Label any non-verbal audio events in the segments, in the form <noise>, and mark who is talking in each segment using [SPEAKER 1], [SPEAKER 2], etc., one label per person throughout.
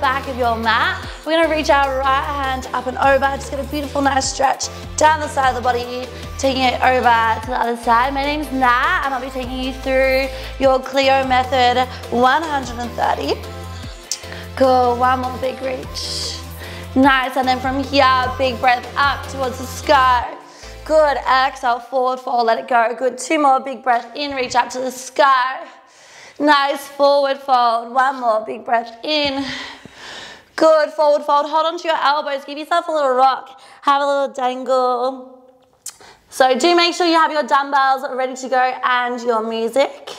[SPEAKER 1] back of your mat. We're gonna reach our right hand up and over. Just get a beautiful, nice stretch down the side of the body, taking it over to the other side. My name's Nat, and I'll be taking you through your Cleo Method 130. Go, one more big reach. Nice, and then from here, big breath up towards the sky. Good, exhale, forward fold, let it go. Good, two more, big breath in, reach up to the sky. Nice, forward fold. One more, big breath in. Good, forward fold. Hold on to your elbows. Give yourself a little rock. Have a little dangle. So do make sure you have your dumbbells ready to go and your music.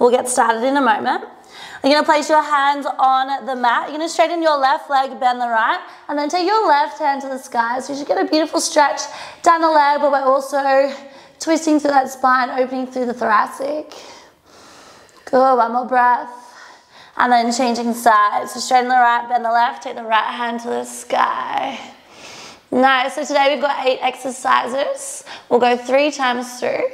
[SPEAKER 1] We'll get started in a moment. You're gonna place your hands on the mat. You're gonna straighten your left leg, bend the right, and then take your left hand to the sky. So you should get a beautiful stretch down the leg, but we're also twisting through that spine, opening through the thoracic. Good, one more breath. And then changing sides. So straighten the right, bend the left, take the right hand to the sky. Nice, so today we've got eight exercises. We'll go three times through.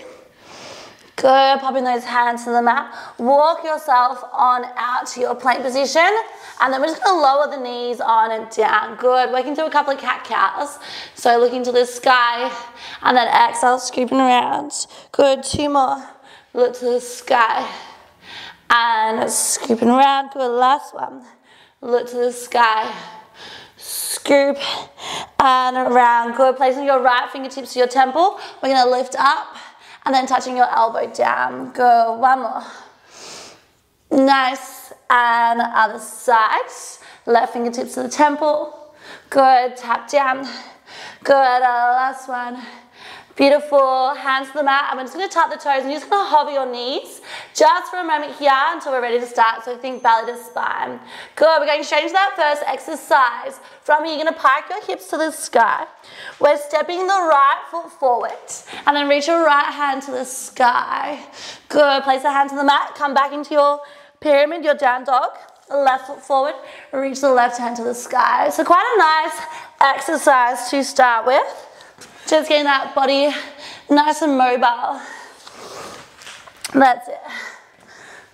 [SPEAKER 1] Good, popping those hands to the mat. Walk yourself on out to your plank position. And then we're just gonna lower the knees on and down. Good, working through a couple of cat-cows. So looking to the sky. And then exhale, scooping around. Good, two more. Look to the sky and scooping around. to Good, last one. Look to the sky. Scoop and around. Good, placing your right fingertips to your temple. We're gonna lift up and then touching your elbow down. Go, one more. Nice, and other side. Left fingertips to the temple. Good, tap down. Good, last one. Beautiful, hands to the mat. I'm just gonna tuck the toes and you're just gonna hover your knees just for a moment here until we're ready to start. So think belly to spine. Good, we're going straight into that first exercise. From here, you're gonna pike your hips to the sky. We're stepping the right foot forward and then reach your right hand to the sky. Good, place the hand to the mat, come back into your pyramid, your down dog. Left foot forward, reach the left hand to the sky. So quite a nice exercise to start with. Just getting that body nice and mobile. That's it.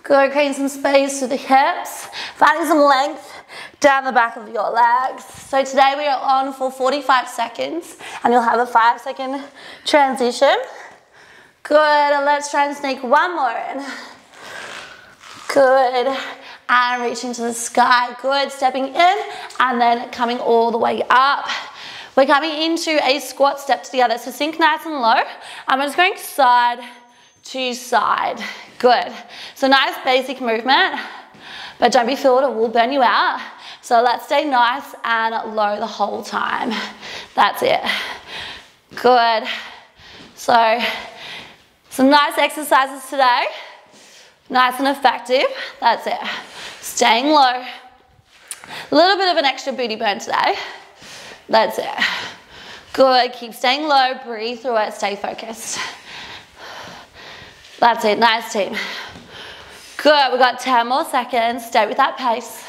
[SPEAKER 1] Good, creating some space through the hips, finding some length down the back of your legs. So today we are on for 45 seconds and you'll have a five second transition. Good, let's try and sneak one more in. Good, and reaching to the sky. Good, stepping in and then coming all the way up. We're coming into a squat step together. So sink nice and low. I'm just going side to side. Good. So nice basic movement, but don't be fooled, it will burn you out. So let's stay nice and low the whole time. That's it. Good. So some nice exercises today. Nice and effective. That's it. Staying low. A little bit of an extra booty burn today. That's it. Good, keep staying low, breathe through it, stay focused. That's it, nice team. Good, we've got 10 more seconds, stay with that pace.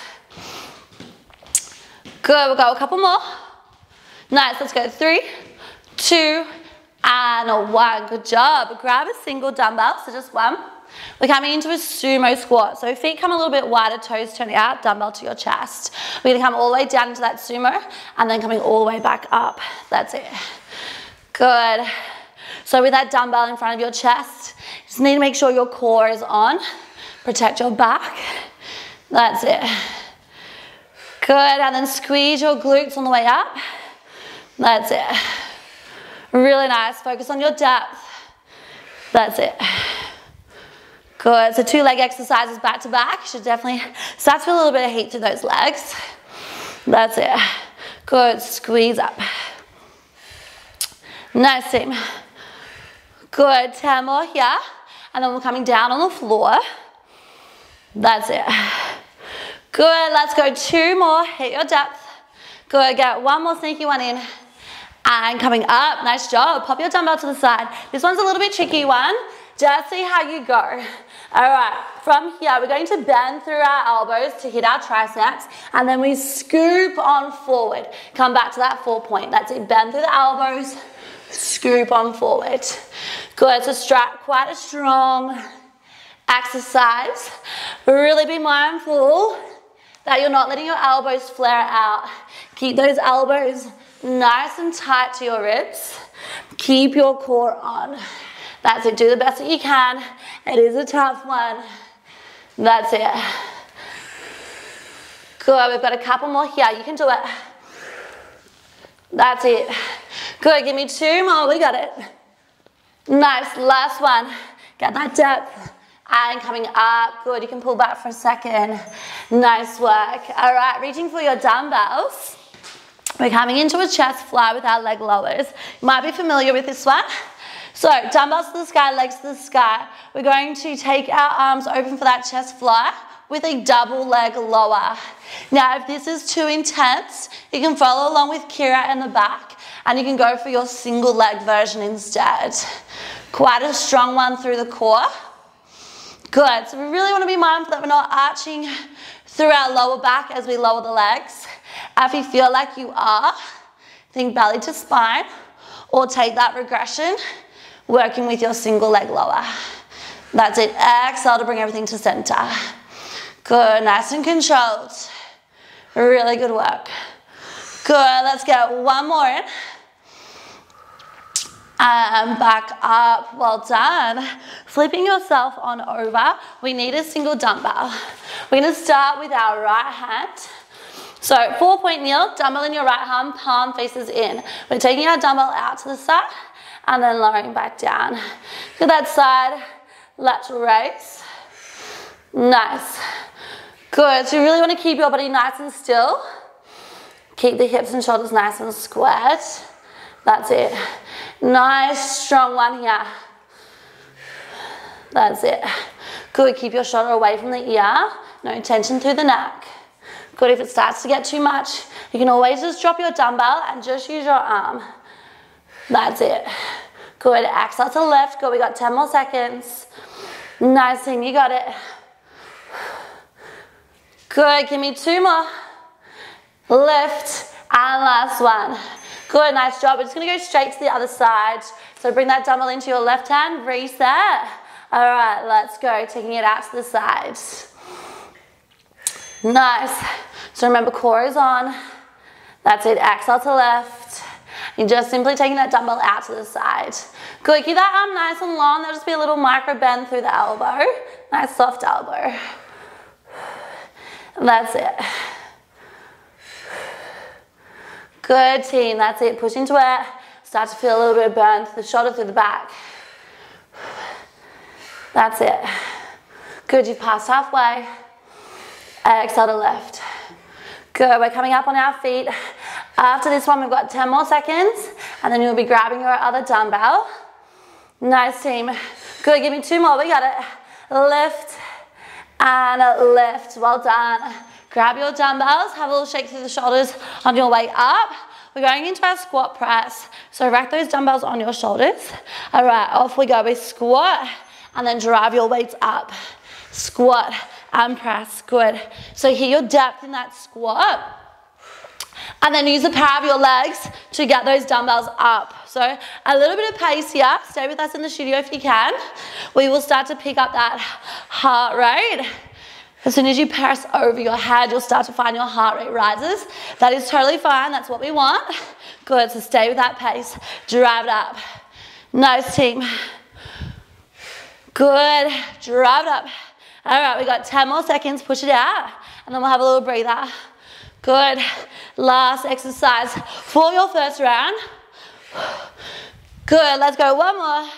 [SPEAKER 1] Good, we'll go a couple more. Nice, let's go three, two, and one. Good job. Grab a single dumbbell, so just one. We're coming into a sumo squat. So feet come a little bit wider, toes turning out, dumbbell to your chest. We're gonna come all the way down into that sumo and then coming all the way back up. That's it. Good. So with that dumbbell in front of your chest, just need to make sure your core is on. Protect your back. That's it. Good, and then squeeze your glutes on the way up. That's it. Really nice, focus on your depth. That's it. Good, so two leg exercises back to back. Should definitely start to feel a little bit of heat through those legs. That's it. Good, squeeze up. Nice team. Good, 10 more here. And then we're coming down on the floor. That's it. Good, let's go two more, hit your depth. Good, get one more sneaky one in. And coming up, nice job. Pop your dumbbell to the side. This one's a little bit tricky one. Just see how you go. All right, from here, we're going to bend through our elbows to hit our triceps, and then we scoop on forward. Come back to that four point. That's it, bend through the elbows, scoop on forward. Good, so strap quite a strong exercise. Really be mindful that you're not letting your elbows flare out. Keep those elbows nice and tight to your ribs. Keep your core on. That's it, do the best that you can. It is a tough one. That's it. Good, we've got a couple more here. You can do it. That's it. Good, give me two more, we got it. Nice, last one. Get that depth. And coming up, good, you can pull back for a second. Nice work. All right, reaching for your dumbbells. We're coming into a chest fly with our leg lowers. You might be familiar with this one. So dumbbells to the sky, legs to the sky. We're going to take our arms open for that chest fly with a double leg lower. Now, if this is too intense, you can follow along with Kira in the back and you can go for your single leg version instead. Quite a strong one through the core. Good, so we really wanna be mindful that we're not arching through our lower back as we lower the legs. If you feel like you are, think belly to spine or take that regression, working with your single leg lower. That's it, exhale to bring everything to center. Good, nice and controlled. Really good work. Good, let's get one more in. And back up, well done. Flipping yourself on over, we need a single dumbbell. We're gonna start with our right hand. So four point kneel, dumbbell in your right hand, palm faces in. We're taking our dumbbell out to the side and then lowering back down. At that side, lateral raise. Nice. Good, so you really wanna keep your body nice and still. Keep the hips and shoulders nice and squared. That's it. Nice, strong one here. That's it. Good, keep your shoulder away from the ear. No tension through the neck. Good, if it starts to get too much, you can always just drop your dumbbell and just use your arm. That's it. Good, exhale to left. Good, we got 10 more seconds. Nice thing, you got it. Good, give me two more. Lift, and last one. Good, nice job. We're just gonna go straight to the other side. So bring that dumbbell into your left hand, reset. All right, let's go, taking it out to the side. Nice. So remember, core is on. That's it, exhale to left. You're just simply taking that dumbbell out to the side. Good, keep that arm nice and long. There'll just be a little micro bend through the elbow. Nice soft elbow. That's it. Good team, that's it. Push into it. Start to feel a little bit of burn through the shoulder, through the back. That's it. Good, you've passed halfway. Exhale to left. Good, we're coming up on our feet. After this one, we've got 10 more seconds, and then you'll be grabbing your other dumbbell. Nice team. Good, give me two more, we got it. Lift and lift, well done. Grab your dumbbells, have a little shake through the shoulders on your way up. We're going into our squat press. So rack those dumbbells on your shoulders. All right, off we go. We squat and then drive your weights up. Squat and press, good. So here your depth in that squat. And then use the power of your legs to get those dumbbells up. So a little bit of pace here. Stay with us in the studio if you can. We will start to pick up that heart rate. As soon as you press over your head, you'll start to find your heart rate rises. That is totally fine. That's what we want. Good. So stay with that pace. Drive it up. Nice team. Good. Drive it up. All right, we got 10 more seconds. Push it out. And then we'll have a little breather. Good. Last exercise for your first round. Good. Let's go one more.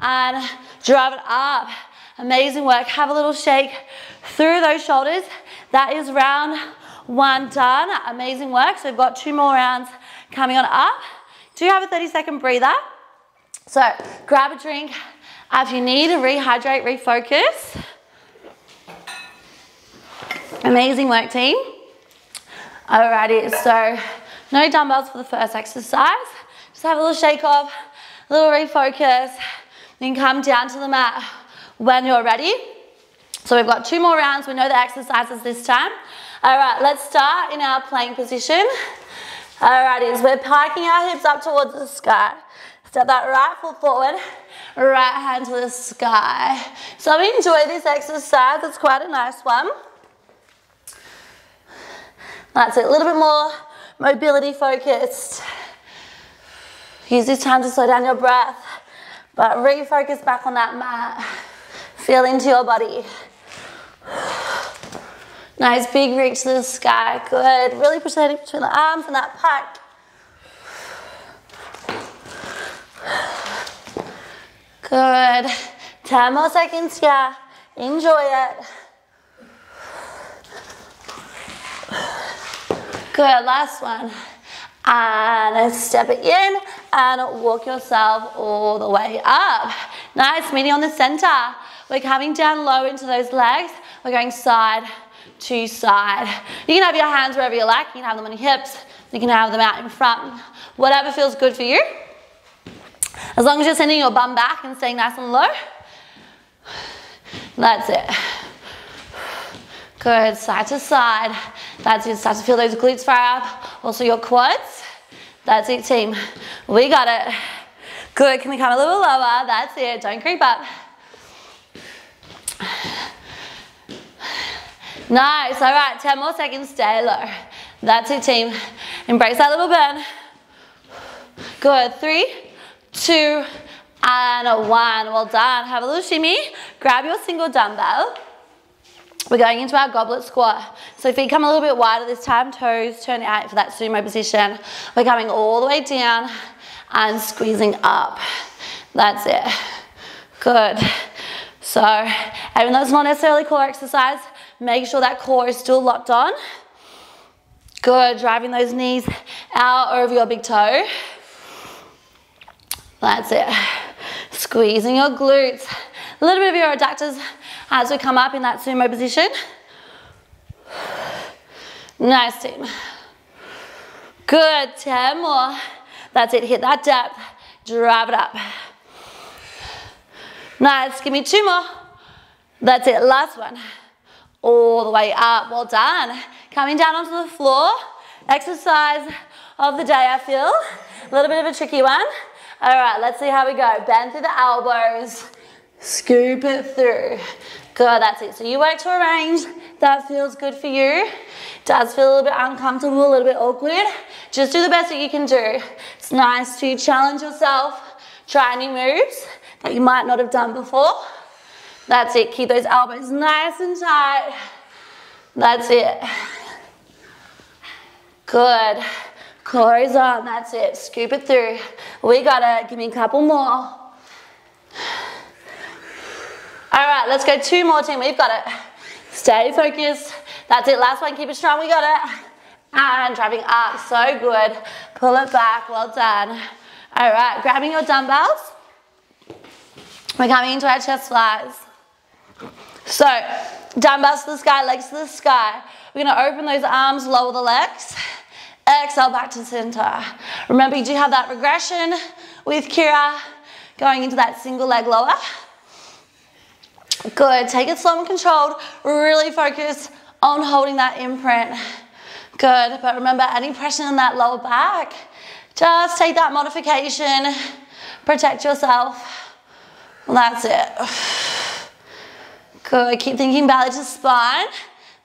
[SPEAKER 1] And drive it up. Amazing work. Have a little shake through those shoulders. That is round one done. Amazing work. So we've got two more rounds coming on up. Do have a 30 second breather? So grab a drink if you need to rehydrate, refocus. Amazing work team. Alrighty, so no dumbbells for the first exercise. Just have a little shake off, a little refocus, then come down to the mat when you're ready. So we've got two more rounds. We know the exercises this time. All right, let's start in our plank position. Alrighty, so we're parking our hips up towards the sky. Step that right foot forward, right hand to the sky. So enjoy this exercise. It's quite a nice one. That's it, a little bit more mobility focused. Use this time to slow down your breath, but refocus back on that mat. Feel into your body. Nice big reach to the sky, good. Really push between the arms and that pack. Good. 10 more seconds here. Enjoy it. Good, last one. And step it in and walk yourself all the way up. Nice, meeting on the center. We're coming down low into those legs. We're going side to side. You can have your hands wherever you like. You can have them on your hips. You can have them out in front. Whatever feels good for you. As long as you're sending your bum back and staying nice and low. That's it. Good, side to side. That's it, start to feel those glutes fire up. Also your quads. That's it, team. We got it. Good, can we come a little lower? That's it, don't creep up. Nice, all right, 10 more seconds, stay low. That's it, team. Embrace that little burn. Good, three, two, and one. Well done. Have a little shimmy. Grab your single dumbbell. We're going into our goblet squat. So feet come a little bit wider this time, toes turn out for that sumo position. We're coming all the way down and squeezing up. That's it. Good. So even though it's not necessarily core exercise, make sure that core is still locked on. Good, driving those knees out over your big toe. That's it. Squeezing your glutes. A little bit of your adductors as we come up in that sumo position. Nice team. Good, 10 more. That's it, hit that depth, drive it up. Nice, give me two more. That's it, last one. All the way up, well done. Coming down onto the floor. Exercise of the day, I feel. A little bit of a tricky one. All right, let's see how we go. Bend through the elbows, scoop it through. Good, that's it. So you work to a range that feels good for you. Does feel a little bit uncomfortable, a little bit awkward. Just do the best that you can do. It's nice to challenge yourself, try new moves that you might not have done before. That's it. Keep those elbows nice and tight. That's it. Good. Core is on. That's it. Scoop it through. We got it. Give me a couple more. All right, let's go two more, team. We've got it. Stay focused. That's it. Last one. Keep it strong. We got it. And driving up. So good. Pull it back. Well done. All right, grabbing your dumbbells. We're coming into our chest flies. So, dumbbells to the sky, legs to the sky. We're gonna open those arms, lower the legs. Exhale back to center. Remember, you do have that regression with Kira going into that single leg lower. Good, take it slow and controlled. Really focus on holding that imprint. Good, but remember, any pressure in that lower back, just take that modification, protect yourself. That's it. Good, keep thinking belly to spine.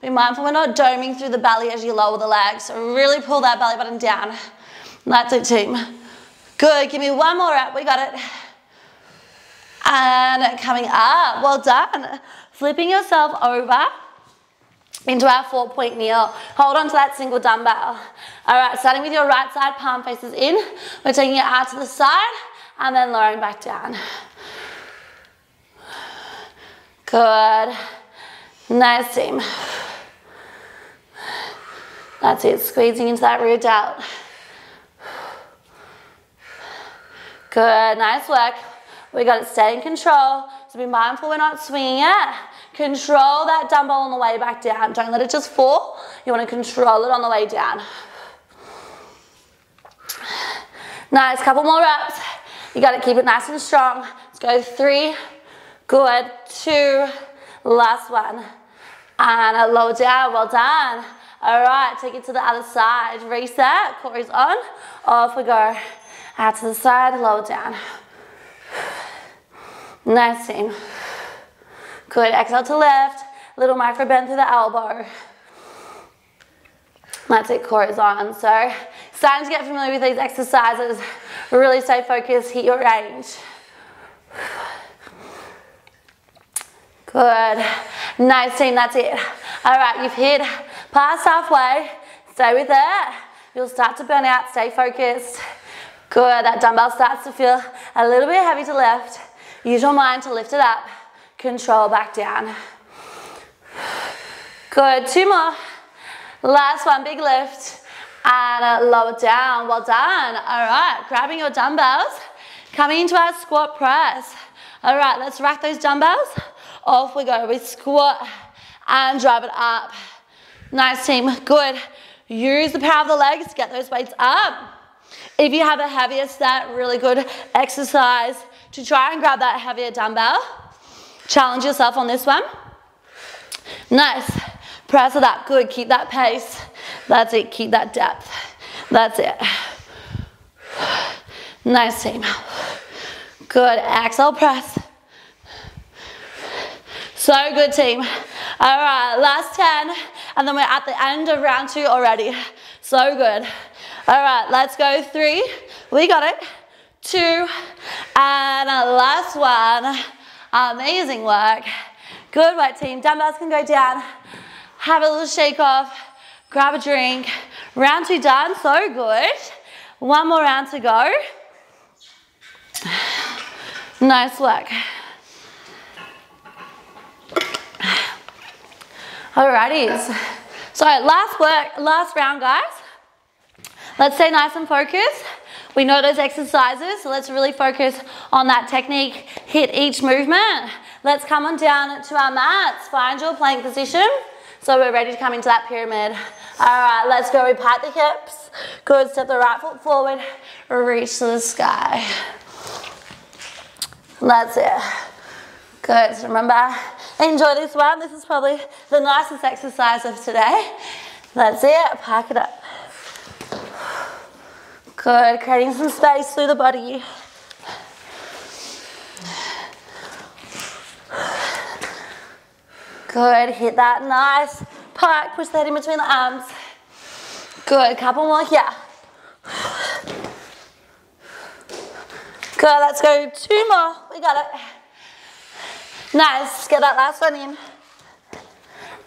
[SPEAKER 1] Be mindful we're not doming through the belly as you lower the legs. So really pull that belly button down. That's it, team. Good, give me one more rep, we got it. And coming up, well done. Flipping yourself over into our four point kneel. Hold on to that single dumbbell. All right, starting with your right side, palm faces in. We're taking it out to the side and then lowering back down. Good. Nice team. That's it, squeezing into that rear delt. Good, nice work. We got to stay in control. So be mindful we're not swinging it. Control that dumbbell on the way back down. Don't let it just fall. You want to control it on the way down. Nice, couple more reps. You got to keep it nice and strong. Let's go three, good, two, last one. And a low down, well done. All right, take it to the other side. Reset, core is on. Off we go. Out to the side, lower down. Nice team. Good, exhale to lift. Little micro bend through the elbow. That's it, core is on. So starting to get familiar with these exercises. Really stay focused, hit your range. Good. Nice team, that's it. All right, you've hit past halfway. Stay with it. You'll start to burn out, stay focused. Good, that dumbbell starts to feel a little bit heavy to lift. Use your mind to lift it up. Control back down. Good, two more. Last one, big lift. And uh, lower down, well done. All right, grabbing your dumbbells. Coming into our squat press. All right, let's rack those dumbbells. Off we go, we squat and drive it up. Nice team, good. Use the power of the legs get those weights up. If you have a heavier set, really good exercise to try and grab that heavier dumbbell. Challenge yourself on this one. Nice. Press it up. Good. Keep that pace. That's it. Keep that depth. That's it. Nice team. Good. Exhale, press. So good, team. All right, last 10. And then we're at the end of round two already. So good. All right, let's go three. We got it. Two. And last one. Amazing work. Good work, team. Dumbbells can go down. Have a little shake off. Grab a drink. Round two done. So good. One more round to go. Nice work. Alrighties. So last work, last round, guys. Let's stay nice and focused. We know those exercises, so let's really focus on that technique. Hit each movement. Let's come on down to our mats. Find your plank position. So we're ready to come into that pyramid. All right, let's go. We pat the hips. Good. Step the right foot forward. Reach to the sky. That's it. Good. So remember, enjoy this one. This is probably the nicest exercise of today. That's it. Park it up. Good, creating some space through the body. Good, hit that nice park, push that in between the arms. Good, couple more here. Good, let's go two more, we got it. Nice, get that last one in.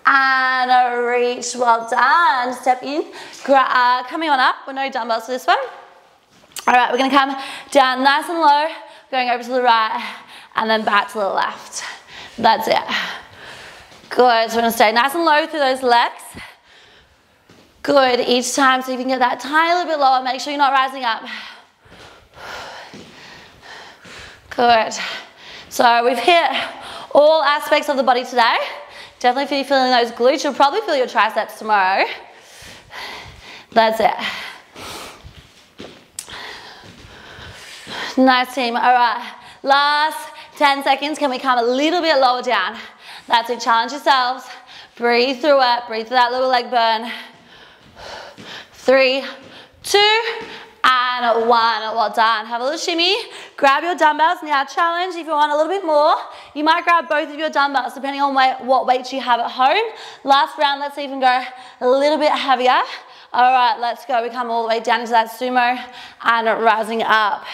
[SPEAKER 1] And reach, well done. Step in, uh, coming on up, we're no dumbbells for this one. All right, we're gonna come down nice and low, going over to the right, and then back to the left. That's it. Good, so we're gonna stay nice and low through those legs. Good, each time, so you can get that tiny little bit lower, make sure you're not rising up. Good. So we've hit all aspects of the body today. Definitely feel feeling those glutes. You'll probably feel your triceps tomorrow. That's it. Nice team. All right, last 10 seconds. Can we come a little bit lower down? That's it. Challenge yourselves. Breathe through it. Breathe through that little leg burn. Three, two, and one. Well done. Have a little shimmy. Grab your dumbbells. Now challenge, if you want a little bit more, you might grab both of your dumbbells depending on what weights you have at home. Last round, let's even go a little bit heavier. All right, let's go. We come all the way down into that sumo and rising up.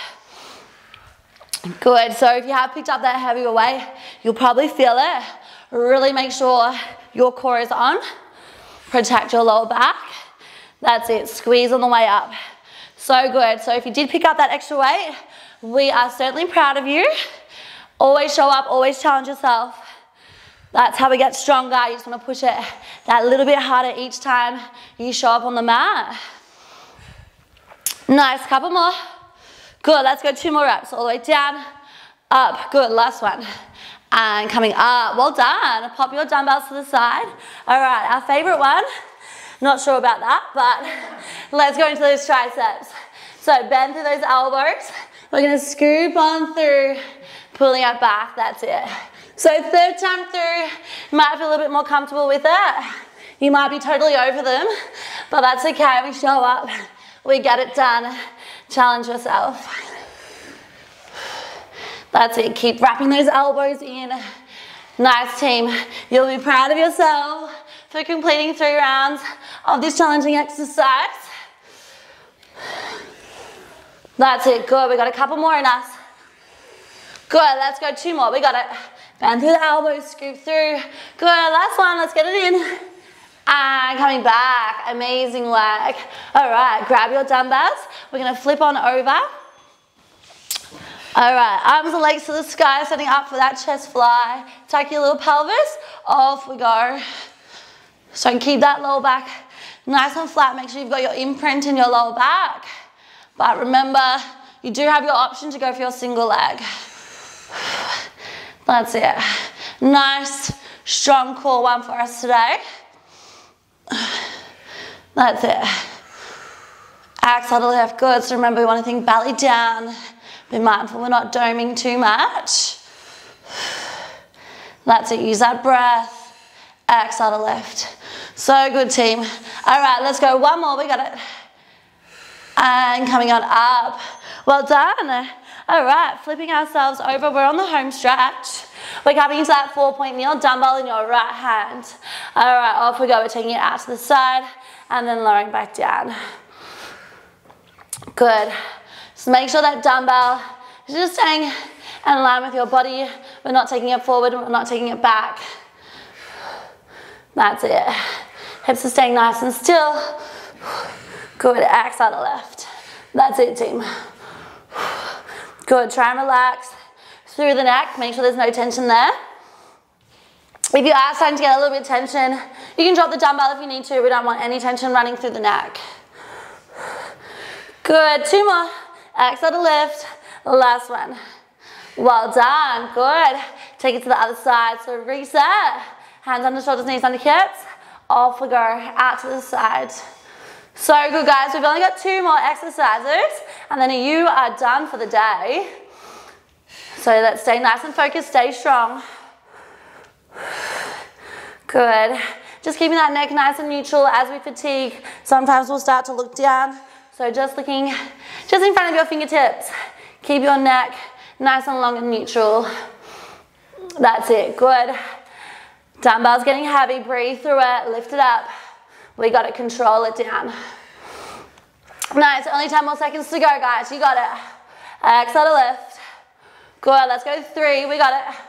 [SPEAKER 1] Good, so if you have picked up that heavier weight, you'll probably feel it. Really make sure your core is on. Protect your lower back. That's it, squeeze on the way up. So good, so if you did pick up that extra weight, we are certainly proud of you. Always show up, always challenge yourself. That's how we get stronger. You just want to push it that little bit harder each time you show up on the mat. Nice, couple more. Good, let's go two more reps. All the way down, up. Good, last one. And coming up, well done. Pop your dumbbells to the side. All right, our favorite one. Not sure about that, but <laughs> let's go into those triceps. So bend through those elbows. We're gonna scoop on through, pulling it back, that's it. So third time through, might feel a little bit more comfortable with it. You might be totally over them, but that's okay, we show up, we get it done. Challenge yourself. That's it. Keep wrapping those elbows in. Nice team. You'll be proud of yourself for completing three rounds of this challenging exercise. That's it, good. We got a couple more in us. Good, let's go two more. We got it. Bend through the elbows, scoop through. Good, last one, let's get it in. And coming back, amazing work. All right, grab your dumbbells. We're gonna flip on over. All right, arms and legs to the sky, setting up for that chest fly. Tuck your little pelvis, off we go. So keep that lower back nice and flat. Make sure you've got your imprint in your lower back. But remember, you do have your option to go for your single leg. That's it. Nice, strong core one for us today. <sighs> That's it. <sighs> Exhale to lift, good. So remember, we want to think belly down. Be mindful we're not doming too much. <sighs> That's it, use that breath. Exhale to lift. So good, team. All right, let's go. One more, we got it. And coming on up. Well done. All right, flipping ourselves over. We're on the home stretch. We're coming into that four-point kneel, dumbbell in your right hand. All right, off we go. We're taking it out to the side and then lowering back down. Good. So make sure that dumbbell is just staying in line with your body. We're not taking it forward, we're not taking it back. That's it. Hips are staying nice and still. Good, exhale to left. That's it, team. Good, try and relax through the neck. Make sure there's no tension there. If you are starting to get a little bit of tension, you can drop the dumbbell if you need to. We don't want any tension running through the neck. Good, two more. Exhale to lift. Last one. Well done, good. Take it to the other side, so reset. Hands under shoulders, knees under hips. Off we go, out to the side. So good guys, we've only got two more exercises and then you are done for the day. So let's stay nice and focused, stay strong. Good. Just keeping that neck nice and neutral as we fatigue. Sometimes we'll start to look down. So just looking just in front of your fingertips. Keep your neck nice and long and neutral. That's it, good. Dumbbell's getting heavy, breathe through it, lift it up. We got to control it down. Nice, only 10 more seconds to go, guys. You got it. Exhale to lift. Good, let's go three. We got it.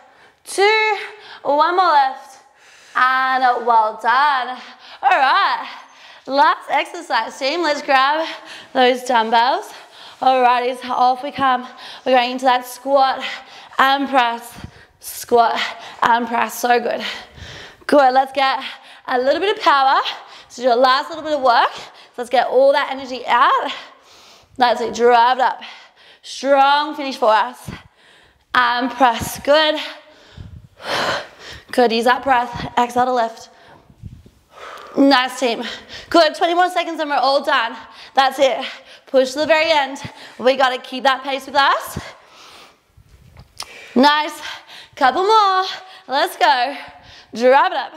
[SPEAKER 1] Two, one more lift. And well done. All right, last exercise, team. Let's grab those dumbbells. Alrighty, so off we come. We're going into that squat and press, squat and press. So good. Good, let's get a little bit of power. So your last little bit of work. So let's get all that energy out. It, drive it up. Strong finish for us. And press, good. Good, use that breath. Exhale to lift. Nice team. Good, 20 more seconds and we're all done. That's it. Push to the very end. We gotta keep that pace with us. Nice. Couple more. Let's go. Drive it up.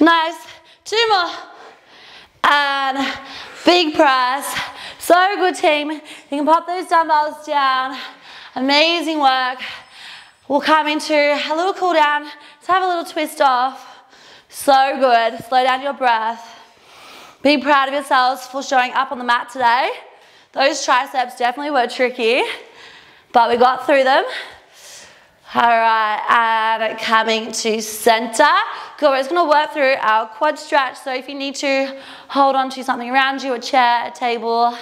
[SPEAKER 1] Nice. Two more. And big press. So good, team. You can pop those dumbbells down. Amazing work. We'll come into a little cool down. Let's have a little twist off. So good. Slow down your breath. Be proud of yourselves for showing up on the mat today. Those triceps definitely were tricky, but we got through them. All right, and coming to center. Good, we're just gonna work through our quad stretch. So if you need to hold on to something around you, a chair, a table,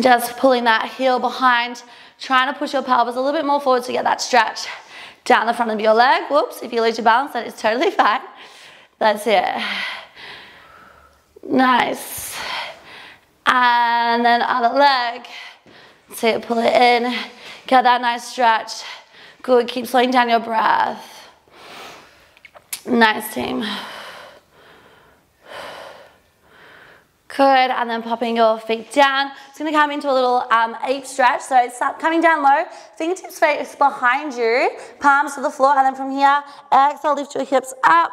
[SPEAKER 1] just pulling that heel behind, trying to push your pelvis a little bit more forward to get that stretch down the front of your leg. Whoops, if you lose your balance, that is totally <laughs> fine. That's it. Nice. And then other leg. So pull it in, get that nice stretch. Good, keep slowing down your breath. Nice team. Good, and then popping your feet down. It's gonna come into a little um, ape stretch. So it's coming down low, fingertips face behind you, palms to the floor, and then from here, exhale, lift your hips up,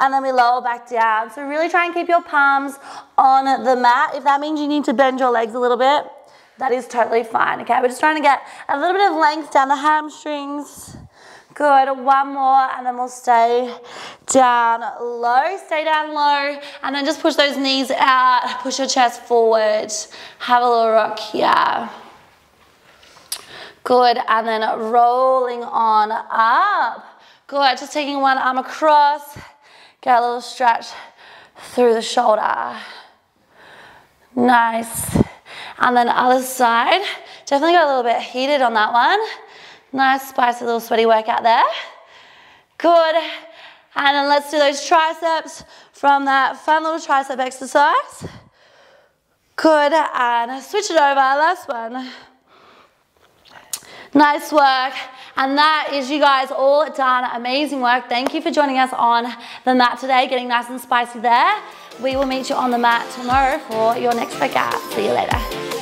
[SPEAKER 1] and then we lower back down. So really try and keep your palms on the mat. If that means you need to bend your legs a little bit, that is totally fine, okay? We're just trying to get a little bit of length down the hamstrings. Good, one more, and then we'll stay down low, stay down low, and then just push those knees out, push your chest forward. Have a little rock here. Good, and then rolling on up. Good, just taking one arm across, get a little stretch through the shoulder. Nice. And then other side, definitely got a little bit heated on that one. Nice, spicy little sweaty workout there. Good. And then let's do those triceps from that fun little tricep exercise. Good, and switch it over, last one. Nice work. And that is you guys all done. Amazing work. Thank you for joining us on the mat today, getting nice and spicy there. We will meet you on the mat tomorrow for your next workout. See you later.